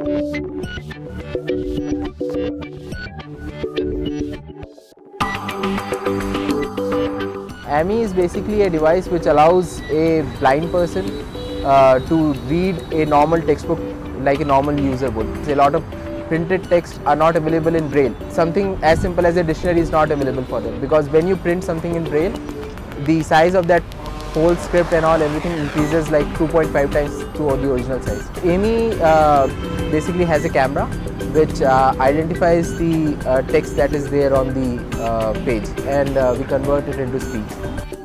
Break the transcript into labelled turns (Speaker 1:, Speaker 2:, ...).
Speaker 1: AAMI is basically a device which allows a blind person uh, to read a normal textbook like a normal user would. A lot of printed text are not available in Braille. Something as simple as a dictionary is not available for them because when you print something in Braille, the size of that whole script and all everything increases like 2.5 times to the original size. AAMI uh, basically has a camera which uh, identifies the uh, text that is there on the uh, page and uh, we convert it into speech.